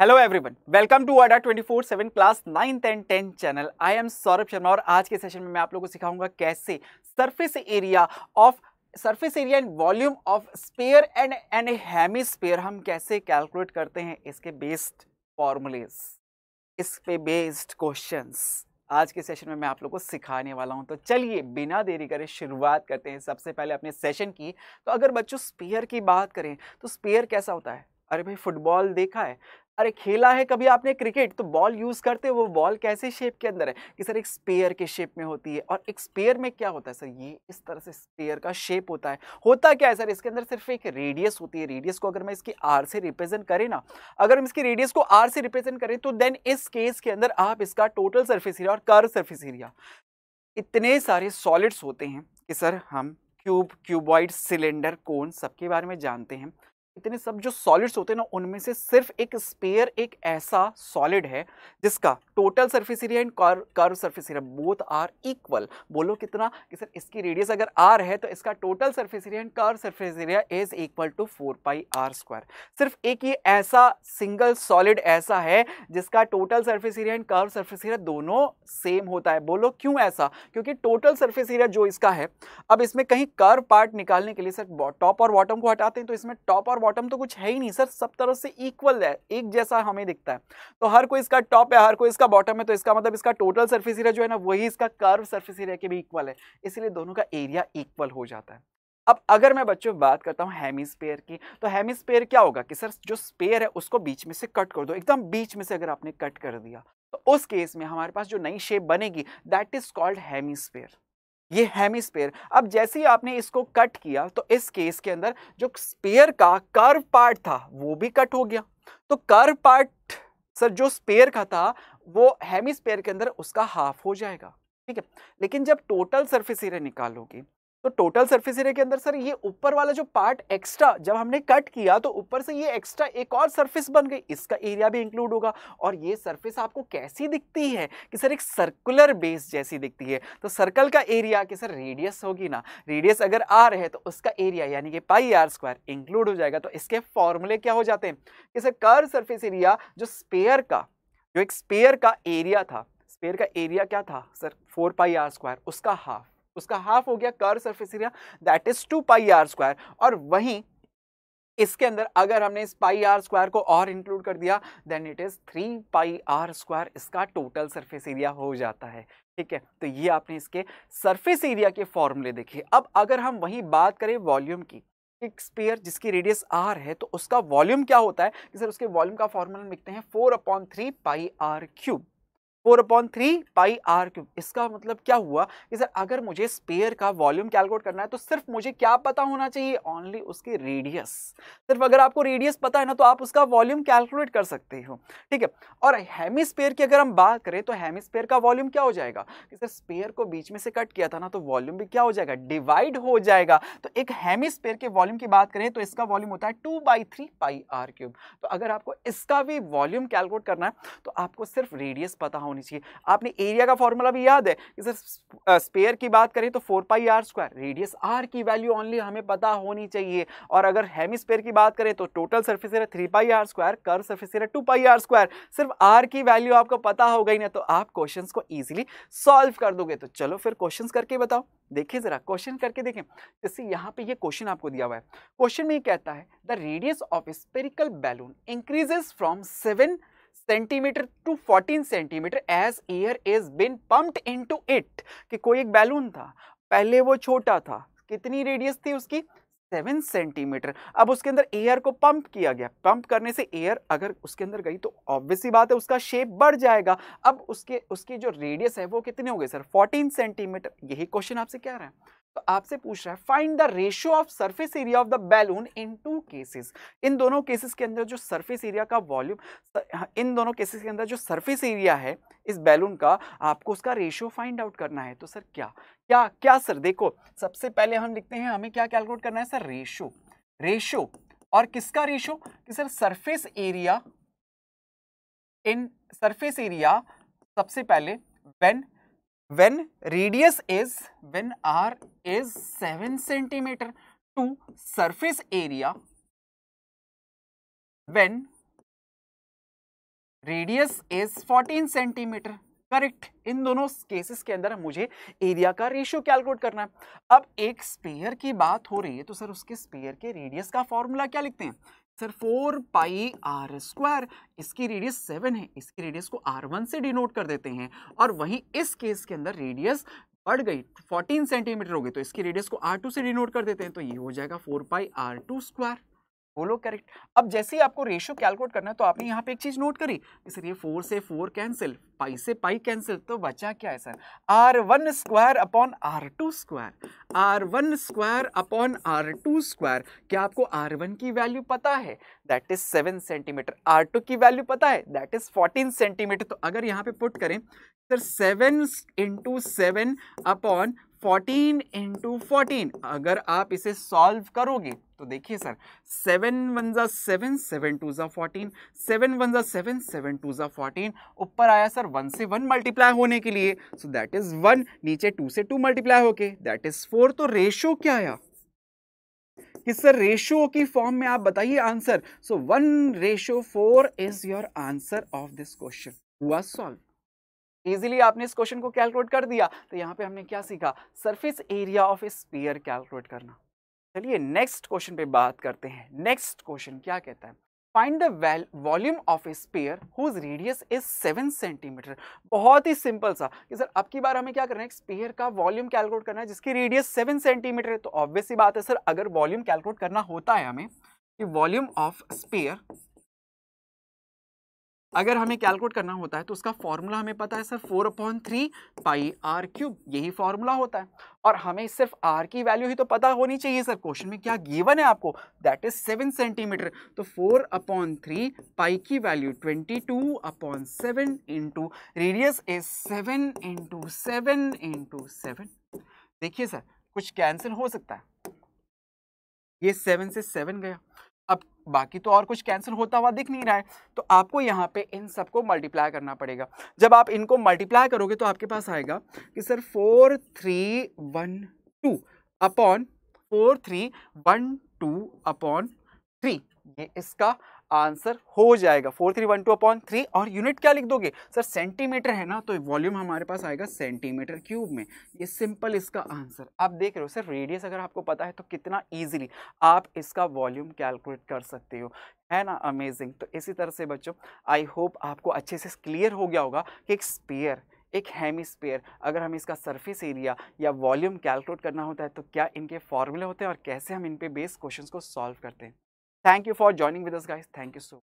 Hello everyone welcome to Adda 24/7 class 9th and 10th channel I am Saurabh Sharma और आज के session में मैं आप लोगों को सिखाऊँगा कैसे surface area of surface area and volume of sphere and and hemisphere हम कैसे कैलकुलेट करते हैं इसके बेस्ड फॉर्मूलेज इस पे बेस्ड क्वेश्चंस आज के सेशन में मैं आप लोगों को सिखाने वाला हूँ। तो चलिए बिना देरी करे शुरुआत करते हैं। सबसे पहले अपने सेशन की। तो अगर बच्चों स्पेयर की बात करें तो स्पेयर कैसा होता है? अरे भाई, फुटबॉल देखा है। अरे, खेला है कभी आपने क्रिकेट? तो बॉल यूज़ करते वो बॉल कैसे शेप के अंदर है? कि सर एक स्पेयर के शेप में होती है और एक स्पेयर में क्या होता है सर? ये इस तरह से स्पेयर का शेप होता है। होता क्या है सर? इसके अंदर सिर्फ़ एक रेडियस होती है। रेडियस को अगर मैं इसकी आर से रिप्रेजेंट करें ना, अगर हम इसकी रेडियस को आर से रिप्रेजेंट करें तो देन इस केस के अंदर आप इसका टोटल सर्फेस एरिया और कर सर्फेस एरिया, इतने सारे सॉलिड्स होते हैं कि सर हम क्यूब, क्यूबॉइड सिलेंडर कोन सबके बारे में जानते हैं। इतने सब जो सॉलिड्स होते हैं ना, उनमें से सिर्फ़ एक स्पेयर एक ऐसा सॉलिड है, जिसका total surface area and curve surface area both are equal बोलो कितना? कि सर इसकी रेडियस अगर आर है तो इसका total surface area and curve surface area is equal to four pi R square सिर्फ़ एक ये ऐसा सिंगल सॉलिड ऐसा है, जिसका total surface area and curve surface area दोनों सेम होता है। बोलो क्यों ऐसा? क्योंकि टोटल सरफेस एरिया जो इसका है, अब इसमें कहीं कर्व पार्ट निकालने के लिए सर टॉप और बॉटम को हटाते हैं तो इसमें टॉप और बॉटम तो कुछ है ही नहीं सर सब तरह से इक्वल है, एक जैसा हमें दिखता है। तो हर कोई इसका टॉप है, हर कोई इसका बॉटम है तो इसका मतलब इसका टोटल सर्फेस एरिया जो है ना, वही इसका कर्व सर्फेस एरिया के भी इक्वल है। इसलिए दोनों का एरिया इक्वल हो जाता है। अब अगर मैं बच्चों बात करता हूँ हेमिस्पेयर की तो हेमिस्पेयर क्या होगा कि सर जो स्पेयर है, उसको बीच में से कट कर दो, एकदम बीच में से अगर आपने कट कर दिया तो उस केस में हमारे पास जो नई शेप बनेगी दैट इज़ कॉल्ड हेमिस्पेयर ये हेमिस्पेयर अब जैसे ही आपने इसको कट किया तो इस केस के अंदर जो स्पेयर का कर्व पार्ट था, वो भी कट हो गया। तो कर्व पार्ट सर जो स्पेयर का था, वो हेमिस्पेयर के अंदर उसका हाफ़ हो जाएगा। ठीक है? लेकिन जब टोटल सरफेस एरिया निकालोगे तो टोटल सरफेस एरिया के अंदर, सर, ये ऊपर वाला जो पार्ट एक्स्ट्रा जब हमने कट किया तो ऊपर से ये एक्स्ट्रा एक और सरफेस बन गई। इसका एरिया भी इंक्लूड होगा। और ये सरफेस आपको कैसी दिखती है कि, सर, एक सर्कुलर बेस जैसी दिखती है। तो सर्कल का एरिया कि, सर रेडियस होगी ना रेडियस अगर आर है तो उसका एरिया यानी कि पाई आर स्क्वायर इंक्लूड हो जाएगा। तो इसके फॉर्मूले क्या हो जाते हैं? कि, सर कर सरफेस एरिया जो स्पेयर का, जो एक स्पेयर का एरिया था स्पेयर का एरिया क्या था? Sir four pi R square उसका हाफ़ उसका हाफ़ हो गया curve surface area that is two pi R square और वहीं इसके अंदर अगर हमने इस पाई आर स्क्वायर को और इंक्लूड कर दिया then it is three pi R square इसका टोटल सरफेस एरिया हो जाता है। ठीक है? तो ये आपने इसके सरफेस एरिया के फॉर्मूले देखे। अब अगर हम वही बात करें वॉल्यूम की, एक स्पेयर जिसकी रेडियस आर है तो उसका वॉल्यूम क्या होता है? कि सर उसके वॉल्यूम का फॉर्मूला लिखते हैं four upon three pi R cube four upon three pi R cube. इसका मतलब क्या हुआ कि सर, अगर मुझे स्पेयर का वॉल्यूम कैलकुलेट करना है तो सिर्फ़ मुझे क्या पता होना चाहिए? ओनली उसकी रेडियस सिर्फ़ अगर आपको रेडियस पता है ना तो आप उसका वॉल्यूम कैलकुलेट कर सकते हो। ठीक है? और हेमिस्पेयर की अगर हम बात करें तो हेमिस्पेयर का वॉल्यूम क्या हो जाएगा? कि सर, स्पेयर को बीच में से कट किया था ना तो वॉल्यूम भी क्या हो जाएगा? डिवाइड हो जाएगा। तो एक हेमिस्पेयर के वॉल्यूम की बात करें तो इसका वॉल्यूम होता है two by three pi R cube. तो अगर आपको इसका भी वॉल्यूम कैलकुलेट करना है तो आपको सिर्फ़ रेडियस पता होनी चाहिए। आपने एरिया का फॉर्मूला भी याद है? कि सर स्पेयर की बात करें तो four pi R square radius R की वैल्यू ओनली हमें पता होनी चाहिए। और अगर हेमिस्पेयर की बात करें तो total surface area three pi R square curve surface area two pi R square सिर्फ़ आर की वैल्यू आपको पता हो गई ना तो आप क्वेश्चन को ईजिली सॉल्व कर दोगे। तो चलो फिर क्वेश्चन करके बताओ। देखिए जरा क्वेश्चन करके देखें। जैसे यहाँ पे ये क्वेश्चन आपको दिया हुआ है। क्वेश्चन में ये कहता है the radius of spherical balloon increases from seven centimetre to 14 centimetre as air is been pumped into it कि कोई एक बैलून था, पहले वो छोटा था, कितनी रेडियस थी उसकी? सेवन सेंटीमीटर अब उसके अंदर एयर को पंप किया गया। पंप करने से एयर अगर उसके अंदर गई तो ऑब्वियसली बात है, उसका शेप बढ़ जाएगा। अब उसके, उसकी जो रेडियस है वो कितने हो गए सर 14 सेंटीमीटर यही क्वेश्चन आपसे क्या रहा है? तो आपसे पूछ रहा है find the ratio of surface area of the balloon in two cases इन दोनों केसेस के अंदर जो सरफेस एरिया का वॉल्यूम इन दोनों केसेस के अंदर जो सरफेस एरिया है, इस बैलून का, आपको उसका रेशियो फाइंड आउट करना है। तो सर क्या क्या क्या सर देखो, सबसे पहले हम लिखते हैं, हमें क्या कैलकुलेट करना है सर रेशियो रेशियो और किसका रेशियो कि सर सरफेस एरिया इन सरफेस एरिया सबसे पहले when when radius is, when r is 7 centimeter to surface area, when radius is 14 centimetre correct इन दोनों केसेस के अंदर मुझे एरिया का रेशियो कैलकुलेट करना है। अब एक स्पेयर की बात हो रही है तो सर उसके स्पेयर के रेडियस का फॉर्मूला क्या लिखते हैं? Sir four pi R square, इसकी रेडियस सेवन है, इसकी रेडियस को आर वन से डिनोट कर देते हैं और वहीं इस केस के अंदर रेडियस बढ़ गई 14 सेंटीमीटर हो गई तो इसकी रेडियस को आर टू से डिनोट कर देते हैं तो ये हो जाएगा four pi R two square बोलो करेक्ट अब जैसे ही आपको रेशियो कैलकुलेट करना है तो आपने यहाँ पे एक चीज़ नोट करी। ये फोर से फोर कैंसिल पाई से पाई कैंसिल तो बचा क्या है sir R one square upon R two square R one square upon R two square क्या आपको आर वन की वैल्यू पता है? That is seven centimetre R two की वैल्यू पता है? दैट इज़ फोर्टीन सेंटीमीटर तो अगर यहाँ पे पुट करें sir seven into seven upon fourteen into fourteen अगर आप इसे सॉल्व करोगे तो देखिए सर सेवन वन ज़ा सेवन सेवन टू ज़ा फोर्टीन सेवन वन ज़ा सेवन सेवन टू ज़ा फोर्टीन ऊपर आया सर वन से वन मल्टीप्लाई होने के लिए। सो दैट इज़ वन नीचे टू से टू मल्टीप्लाई होके। दैट इज़ फोर तो रेशो क्या आया? कि सर रेशो की फॉर्म में आप बताइए answer so one ratio four is your answer of this question हुआ सॉल्व इजीली आपने इस क्वेश्चन को कैलकुलेट कर दिया। तो यहाँ पे हमने क्या सीखा? Surface area of a sphere calculate करना। चलिए नेक्स्ट क्वेश्चन पे बात करते हैं। नेक्स्ट क्वेश्चन क्या कहता है? Find the volume of a sphere whose radius is seven centimetre बहुत ही सिंपल सा। कि सर, अब की बार हमें क्या करना है? स्पेयर का वॉल्यूम कैलकुलेट करना है, जिसकी रेडियस सेवन सेंटीमीटर है। तो ऑब्वियस बात है, सर, अगर वॉल्यूम कैलकुलेट करना होता है हमें, कि वॉल्यूम ऑफ़ स्पेयर अगर हमें कैलकुलेट करना होता है तो उसका फॉर्मूला हमें पता है sir four upon three pi R cube यही फॉर्मूला होता है। और हमें सिर्फ़ आर की वैल्यू ही तो पता होनी चाहिए सर क्वेश्चन में क्या गिवन है आपको? दैट इज़ सेवन सेंटीमीटर तो फोर अपॉन थ्री पाई की value twenty two upon seven into radius is seven into seven into seven देखिए सर कुछ कैंसिल हो सकता है। ये सेवन से सेवन गया। बाकी तो और कुछ कैंसिल होता हुआ दिख नहीं रहा है। तो आपको यहाँ पे इन सबको मल्टीप्लाई करना पड़ेगा। जब आप इनको मल्टीप्लाई करोगे तो आपके पास आएगा कि sir four three one two upon four three one two upon three. ये इसका आंसर हो जाएगा। Four three one two upon three. और यूनिट क्या लिख दोगे? सर, सेंटीमीटर है ना तो वॉल्यूम हमारे पास आएगा सेंटीमीटर क्यूब में। ये सिंपल इसका आंसर। आप देख रहे हो, सर, रेडियस अगर आपको पता है तो कितना ईजिली आप इसका वॉल्यूम कैलकुलेट कर सकते हो। है ना? अमेजिंग तो इसी तरह से बच्चों आई होप आपको अच्छे से क्लियर हो गया होगा कि एक स्पेयर एक हेमिस्फेयर अगर हमें इसका सरफेस एरिया या वॉल्यूम कैलकुलेट करना होता है तो क्या इनके फॉर्मूले होते हैं और कैसे हम इन पे बेस क्वेश्चंस को सॉल्व करते हैं? Thank you for joining with us guys. Thank you so much.